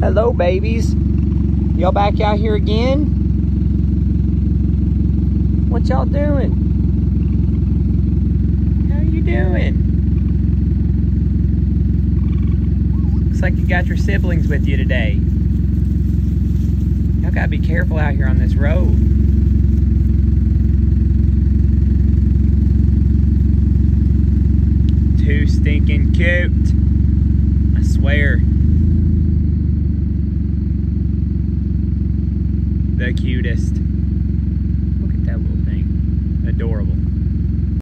Hello, babies. Y'all back out here again? What y'all doing? How you doing? Looks like you got your siblings with you today. Y'all gotta be careful out here on this road. Too stinking cute. I swear. The cutest.